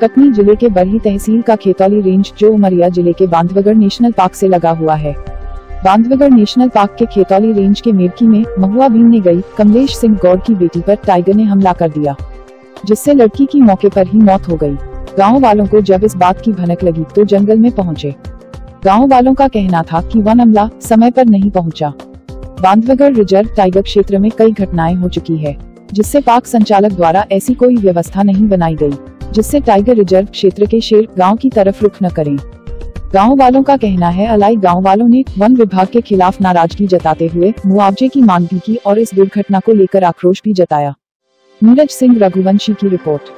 कटनी ज़िले के बरही तहसील का खेतौली रेंज जो उमरिया ज़िले के बांधवगढ़ नेशनल पार्क से लगा हुआ है। बांधवगढ़ नेशनल पार्क के खेतौली रेंज के मेरकी में महुआ बीनने गई कमलेश सिंह गौड़ की बेटी पर टाइगर ने हमला कर दिया, जिससे लड़की की मौके पर ही मौत हो गई। गाँव वालों को जब इस बात की भनक लगी तो जंगल में पहुँचे। गाँव वालों का कहना था कि वन अमला समय पर नहीं पहुँचा। बांधवगढ़ रिज़र्व टाइगर क्षेत्र में कई घटनाएँ हो चुकी है, जिससे पार्क संचालक द्वारा ऐसी कोई व्यवस्था नहीं बनाई गई। जिससे टाइगर रिज़र्व क्षेत्र के शेर गाँव की तरफ़ रुख न करें। गाँव वालों का कहना है, अलाई गाँव वालों ने वन विभाग के खिलाफ नाराज़गी जताते हुए मुआवजे की मांग भी की और इस दुर्घटना को लेकर आक्रोश भी जताया। नीरज सिंह, रघुवंशी की रिपोर्ट।